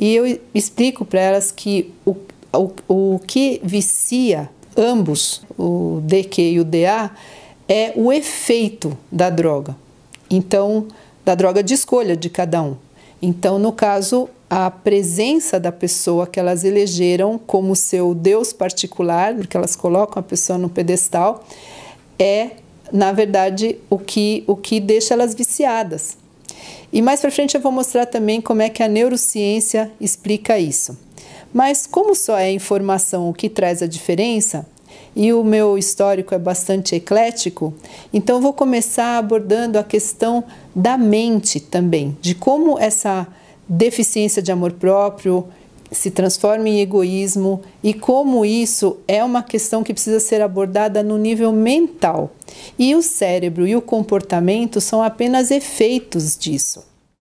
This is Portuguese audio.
E eu explico para elas que o, o, o que vicia ambos, o DQ e o DA, é o efeito da droga. Então, da droga de escolha de cada um. Então, no caso, a presença da pessoa que elas elegeram como seu Deus particular, porque elas colocam a pessoa no pedestal, é, na verdade, o que, o que deixa elas viciadas. E mais para frente eu vou mostrar também como é que a neurociência explica isso. Mas como só é informação o que traz a diferença, e o meu histórico é bastante eclético, então vou começar abordando a questão da mente também, de como essa deficiência de amor próprio se transforma em egoísmo e como isso é uma questão que precisa ser abordada no nível mental. E o cérebro e o comportamento são apenas efeitos disso.